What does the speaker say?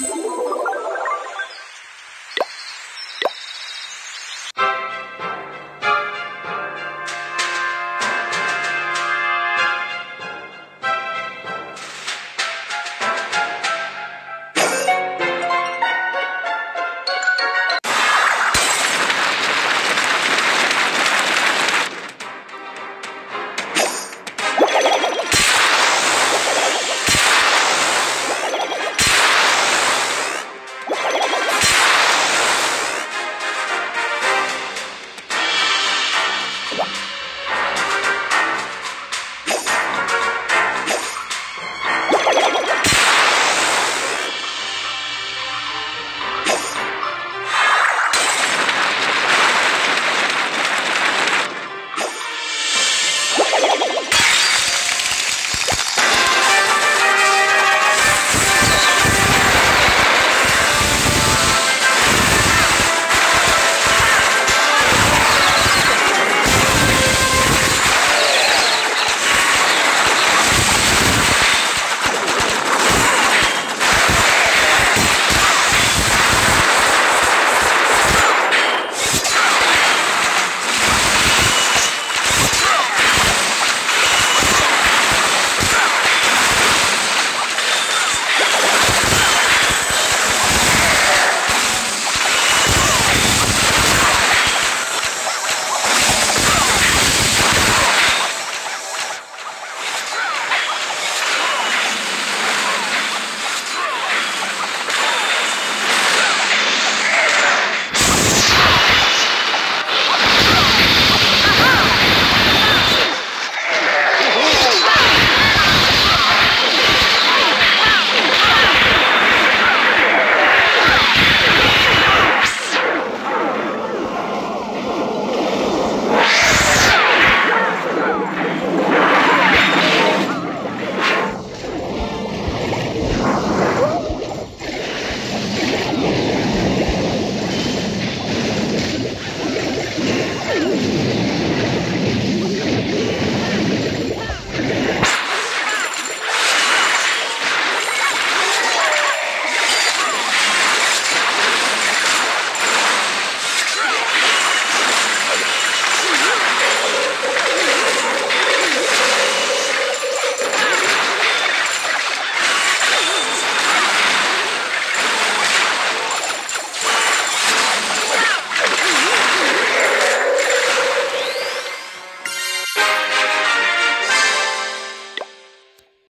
Bye.